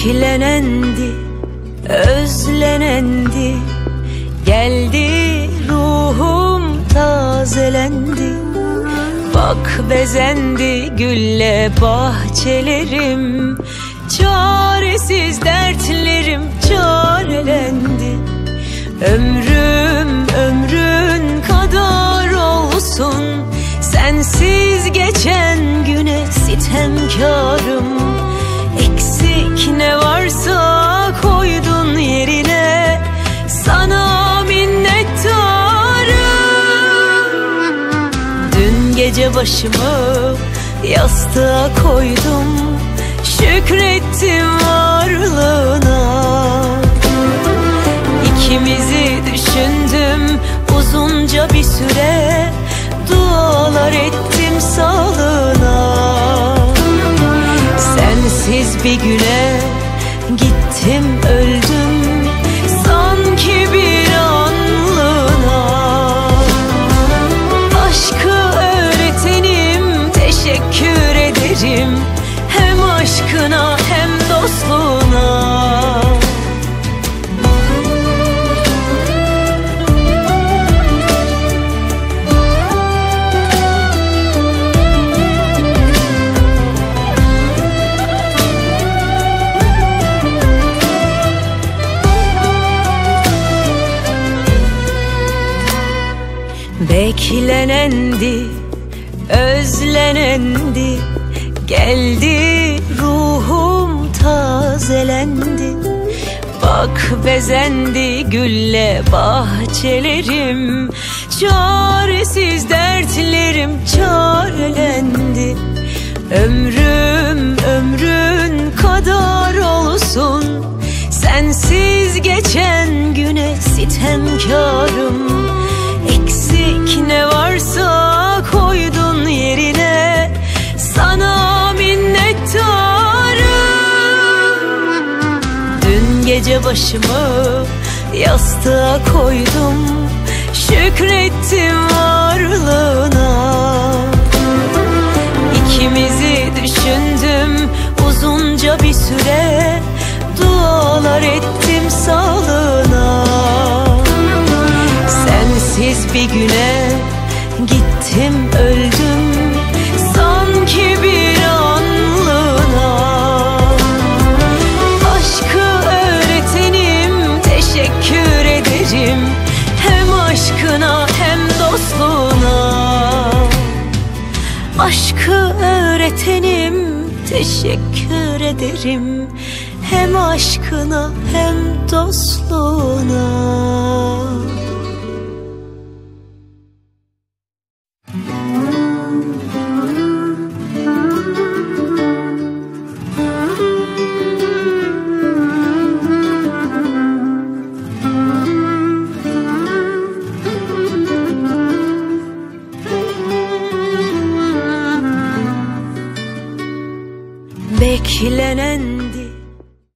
Beklenendi, özlenendi. Geldi ruhum tazelendi. Bak bezendi gülle bahçelerim. Çaresiz dertlerim çarelendi. Ömrüm ömrün kadar olsun. Sensiz geçen güne sitemkarım gece başımı yastığa koydum. Şükrettim varlığına. İkimizi düşündüm uzunca bir süre. Dualar ettim sağlığına. Sensiz bir güne gittim öldüm aşkına hem dostluğuna. Beklenendi, özlenendi Geldi ruhum tazelendi Bak bezendi gülle bahçelerim. Çaresiz dertlerim çarelendi. Ömrüm ömrün kadar olsun. Sensiz geçen güne sitemkarım Eksik ne varsa başımı yastığa koydum. Şükrettim varlığına. İkimizi düşündüm uzunca bir süre. Dualar ettim sağlığına. Sensiz bir güne gittim öldüm Aşkı öğretenim teşekkür ederim. Hem aşkına hem dostluğuna Beklenen